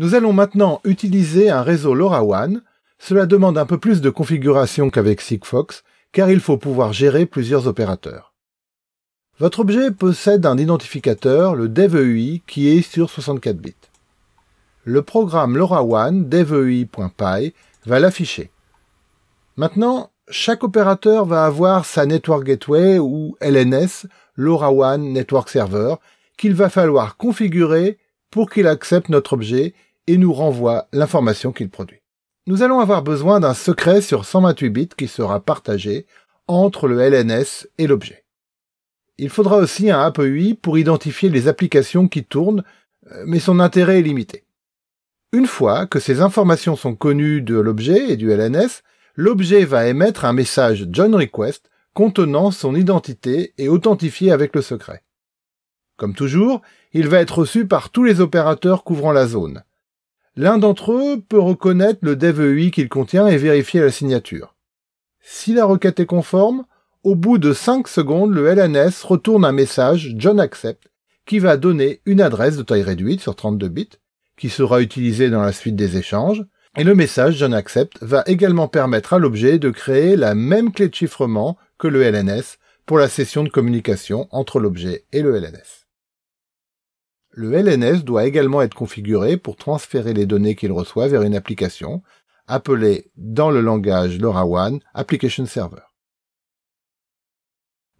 Nous allons maintenant utiliser un réseau LoRaWAN. Cela demande un peu plus de configuration qu'avec Sigfox, car il faut pouvoir gérer plusieurs opérateurs. Votre objet possède un identificateur, le DevEI, qui est sur 64 bits. Le programme LoRaWAN devei.py va l'afficher. Maintenant, chaque opérateur va avoir sa Network Gateway ou LNS, LoRaWAN Network Server, qu'il va falloir configurer pour qu'il accepte notre objet et nous renvoie l'information qu'il produit. Nous allons avoir besoin d'un secret sur 128 bits qui sera partagé entre le LNS et l'objet. Il faudra aussi un API pour identifier les applications qui tournent, euh, mais son intérêt est limité. Une fois que ces informations sont connues de l'objet et du LNS, l'objet va émettre un message John Request contenant son identité et authentifié avec le secret. Comme toujours, il va être reçu par tous les opérateurs couvrant la zone. L'un d'entre eux peut reconnaître le DevEI qu'il contient et vérifier la signature. Si la requête est conforme, au bout de 5 secondes, le LNS retourne un message John Accept qui va donner une adresse de taille réduite sur 32 bits qui sera utilisée dans la suite des échanges. Et le message John Accept va également permettre à l'objet de créer la même clé de chiffrement que le LNS pour la session de communication entre l'objet et le LNS. Le LNS doit également être configuré pour transférer les données qu'il reçoit vers une application, appelée dans le langage LoRaWAN Application Server.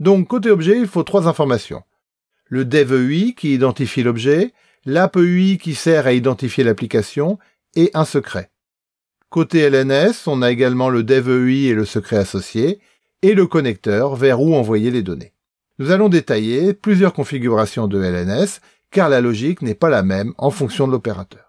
Donc côté objet, il faut trois informations. Le DevEI qui identifie l'objet, l'APEI qui sert à identifier l'application et un secret. Côté LNS, on a également le DevEI et le secret associé et le connecteur vers où envoyer les données. Nous allons détailler plusieurs configurations de LNS car la logique n'est pas la même en fonction de l'opérateur.